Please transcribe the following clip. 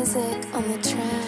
Isaac on the track.